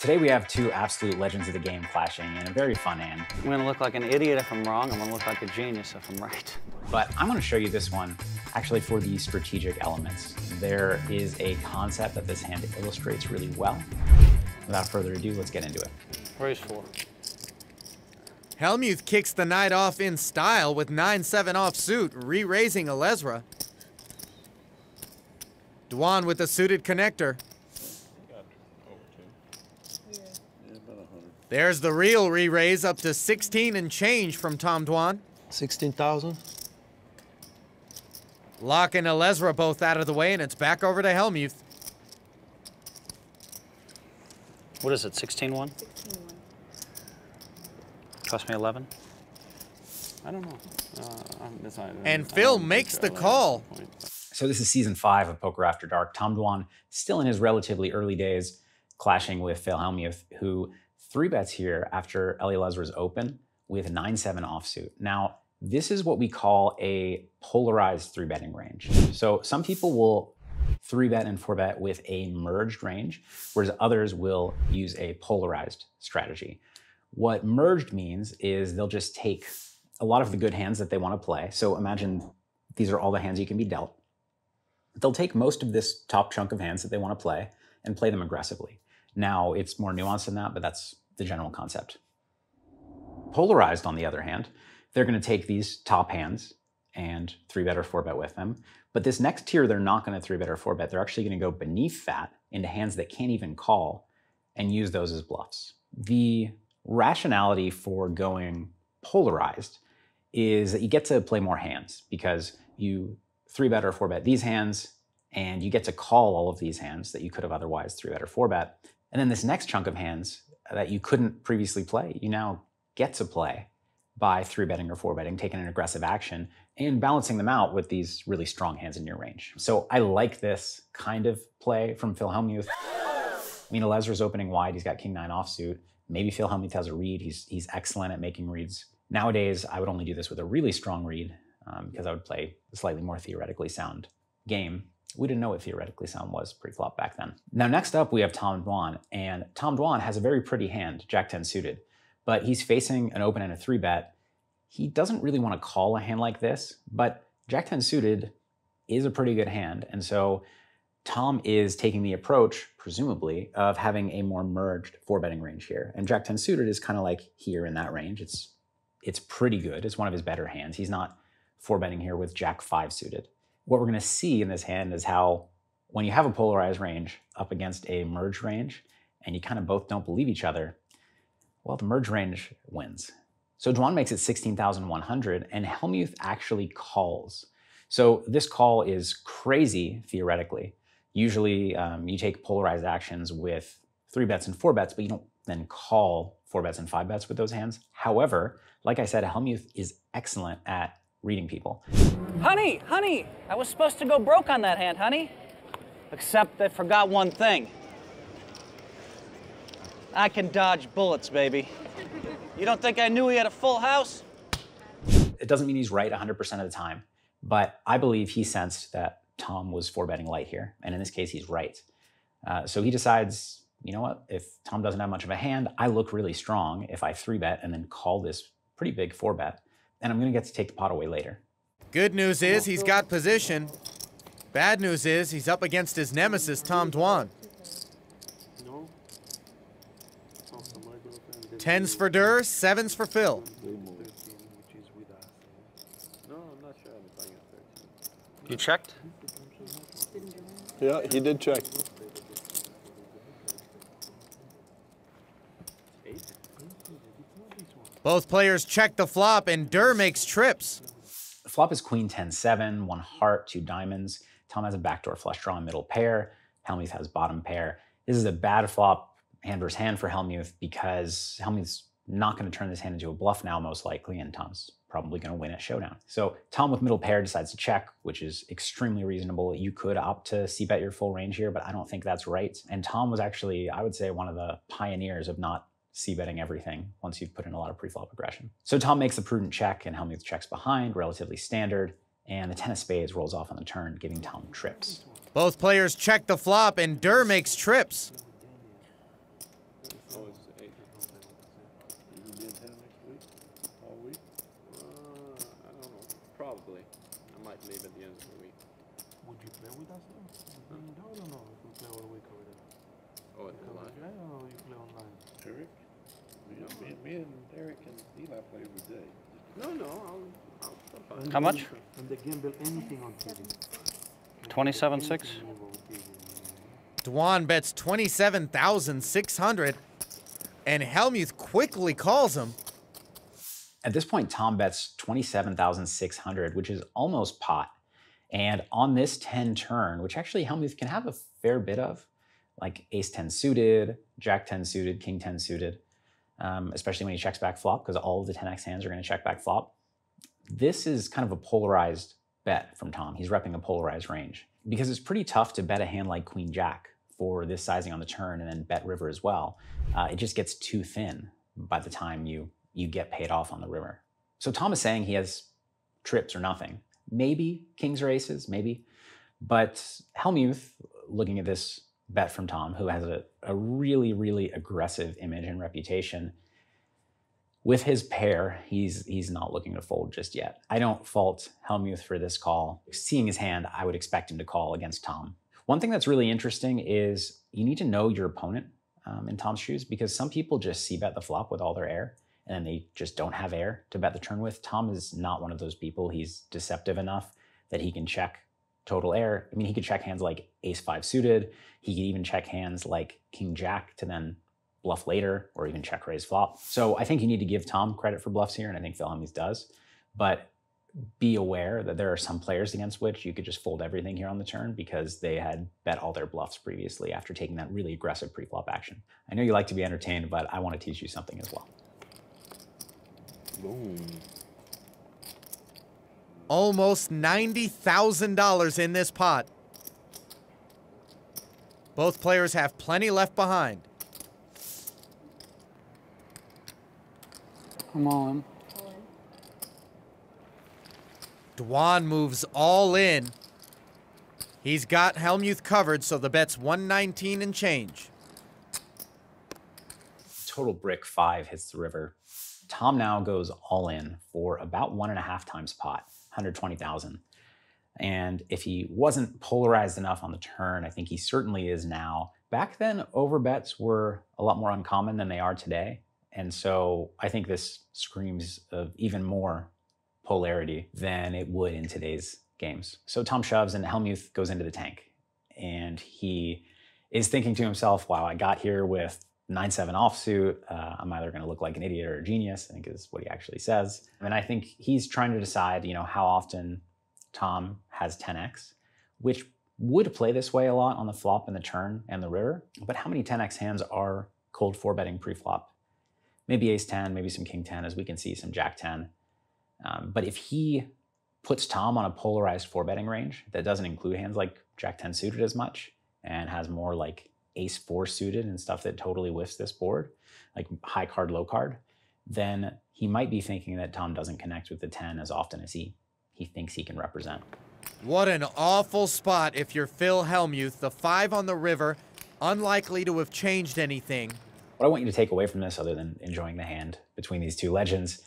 Today we have two absolute legends of the game clashing in a very fun hand. I'm gonna look like an idiot if I'm wrong. I'm gonna look like a genius if I'm right. But I'm gonna show you this one actually for the strategic elements. There is a concept that this hand illustrates really well. Without further ado, let's get into it. Raise four. Hellmuth kicks the night off in style with 9-7 offsuit, re-raising Elezra. Dwan with the suited connector. There's the real re-raise up to 16 and change from Tom Dwan. 16,000. Locke and Elezra both out of the way, and it's back over to Hellmuth. What is it, 16 1? 16 1. Cost me 11? I don't know. Uh, I'm, that's not, And I Phil makes the call. So this is season five of Poker After Dark. Tom Dwan still in his relatively early days, clashing with Phil Hellmuth, who three bets here after Eli Elezra's open with 9-7 offsuit. Now, this is what we call a polarized three betting range. So some people will three bet and four bet with a merged range, whereas others will use a polarized strategy. What merged means is they'll just take a lot of the good hands that they want to play. So imagine these are all the hands you can be dealt. They'll take most of this top chunk of hands that they want to play and play them aggressively. Now, it's more nuanced than that, but that's the general concept. Polarized, on the other hand, they're going to take these top hands and three bet or four bet with them. But this next tier, they're not going to three bet or four bet. They're actually going to go beneath that into hands that can't even call and use those as bluffs. The rationality for going polarized is that you get to play more hands because you three bet or four bet these hands and you get to call all of these hands that you could have otherwise three bet or four bet. And then this next chunk of hands that you couldn't previously play, you now get to play by three betting or four betting, taking an aggressive action and balancing them out with these really strong hands in your range. So I like this kind of play from Phil Hellmuth. I mean, Elezra's opening wide. He's got king nine offsuit. Maybe Phil Hellmuth has a read. He's he's excellent at making reads. Nowadays, I would only do this with a really strong read um, because I would play a slightly more theoretically sound game. We didn't know what theoretically sound was pre-flop back then. Now, next up, we have Tom Dwan, and Tom Dwan has a very pretty hand, Jack 10 suited, but he's facing an open and a three bet. He doesn't really want to call a hand like this, but Jack 10 suited is a pretty good hand, and so Tom is taking the approach, presumably, of having a more merged four betting range here. And Jack 10 suited is kind of like here in that range. It's it's pretty good. It's one of his better hands. He's not four betting here with Jack 5 suited. What we're going to see in this hand is how when you have a polarized range up against a merge range and you kind of both don't believe each other, well, the merge range wins. So Dwan makes it 16,100 and Hellmuth actually calls. So this call is crazy theoretically. Usually um, you take polarized actions with three bets and four bets, but you don't then call four bets and five bets with those hands. However, like I said, Hellmuth is excellent at reading people. Honey, honey, I was supposed to go broke on that hand, honey. Except I forgot one thing. I can dodge bullets, baby. You don't think I knew he had a full house? It doesn't mean he's right 100% of the time, but I believe he sensed that Tom was four betting light here, and in this case, he's right. Uh, so he decides, you know what? If Tom doesn't have much of a hand, I look really strong if I three bet and then call this pretty big four bet, and I'm going to get to take the pot away later. Good news is he's got position. Bad news is he's up against his nemesis, Tom Dwan. No. It's also my girlfriend. Tens for Durr, sevens for Phil. 13, which is with us. No, I'm not sure I'm buying a 13. You checked? Yeah, he did check. Both players check the flop, and Durr makes trips. The flop is queen 10 7, one heart, two diamonds. Tom has a backdoor flush draw middle pair. Hellmuth has bottom pair. This is a bad flop hand versus hand for Hellmuth because Hellmuth's not going to turn this hand into a bluff now, most likely, and Tom's probably going to win at showdown. So Tom with middle pair decides to check, which is extremely reasonable. You could opt to c bet your full range here, but I don't think that's right. And Tom was actually, I would say, one of the pioneers of not c-betting everything once you've put in a lot of preflop aggression. So Tom makes a prudent check and Hellmuth checks behind, relatively standard, and the 10 of spades rolls off on the turn, giving Tom trips. Both players check the flop and Durr makes trips. Eric? You play with us though? I don't know if we play all week over there. At the Come line. I don't know if you play online. Eric? Me, me, me and Eric and Eli play every day. No, no, I'll, I'll stop How much? game- And the game anything on TV. 27.6? Anything you go with TV. Dwan bets 27,600, and Hellmuth quickly calls him. At this point, Tom bets 27,600, which is almost pot. And on this 10 turn, which actually Hellmuth can have a fair bit of, like ace 10 suited, jack 10 suited, king 10 suited, um, especially when he checks back flop, because all of the 10x hands are going to check back flop. This is kind of a polarized bet from Tom. He's repping a polarized range because it's pretty tough to bet a hand like queen jack for this sizing on the turn and then bet river as well. Uh, it just gets too thin by the time you you get paid off on the river. So Tom is saying he has trips or nothing. Maybe kings or aces, maybe. But Hellmuth, looking at this bet from Tom, who has a, a really, really aggressive image and reputation, with his pair, he's he's not looking to fold just yet. I don't fault Hellmuth for this call. Seeing his hand, I would expect him to call against Tom. One thing that's really interesting is you need to know your opponent um, in Tom's shoes because some people just c bet the flop with all their air and then they just don't have air to bet the turn with. Tom is not one of those people. He's deceptive enough that he can check total air. I mean, he could check hands like ace five suited. He could even check hands like king jack to then bluff later or even check raise flop. So I think you need to give Tom credit for bluffs here, and I think Phil Hellmuth does. But be aware that there are some players against which you could just fold everything here on the turn because they had bet all their bluffs previously after taking that really aggressive pre-flop action. I know you like to be entertained, but I want to teach you something as well. Boom. Almost $90,000 in this pot. Both players have plenty left behind. I'm all in. Dwan moves all in. He's got Hellmuth covered, so the bet's 119 and change. Total brick five hits the river. Tom now goes all in for about one and a half times pot, 120,000. And if he wasn't polarized enough on the turn, I think he certainly is now. Back then, overbets were a lot more uncommon than they are today. And so I think this screams of even more polarity than it would in today's games. So Tom shoves and Hellmuth goes into the tank. And he is thinking to himself, wow, I got here with 9-7 offsuit. Uh, I'm either going to look like an idiot or a genius, I think is what he actually says. And I think he's trying to decide, you know, how often Tom has 10x, which would play this way a lot on the flop and the turn and the river. But how many 10x hands are cold four betting pre-flop? Maybe ace 10, maybe some king 10, as we can see, some jack 10. Um, but if he puts Tom on a polarized four betting range that doesn't include hands like jack 10 suited as much and has more like ace four suited and stuff that totally whiffs this board, like high card, low card, then he might be thinking that Tom doesn't connect with the 10 as often as he, he thinks he can represent. What an awful spot if you're Phil Hellmuth. The five on the river, unlikely to have changed anything. What I want you to take away from this, other than enjoying the hand between these two legends,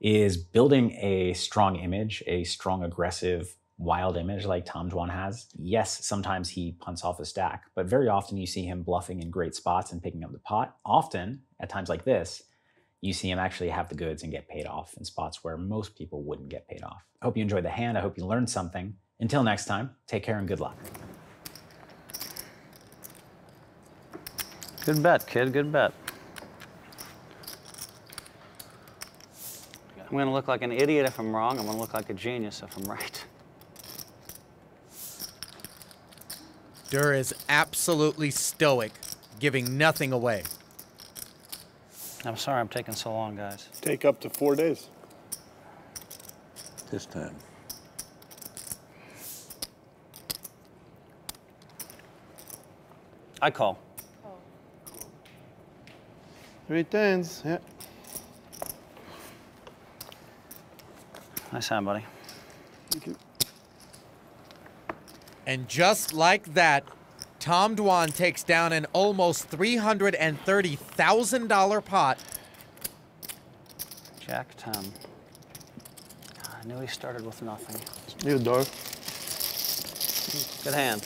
is building a strong image, a strong, aggressive, wild image like Tom Dwan has. Yes, sometimes he punts off a stack, but very often you see him bluffing in great spots and picking up the pot. Often, at times like this, you see him actually have the goods and get paid off in spots where most people wouldn't get paid off. I hope you enjoyed the hand. I hope you learned something. Until next time, take care and good luck. Good bet, kid. Good bet. I'm going to look like an idiot if I'm wrong. I'm going to look like a genius if I'm right. Durr is absolutely stoic, giving nothing away. I'm sorry I'm taking so long, guys. Take up to four days. This time. I call. Three tens, yeah. Nice hand, buddy. Thank you. And just like that, Tom Dwan takes down an almost $330,000 pot. Jack 10. Ah, I knew he started with nothing. Need door. Good hand.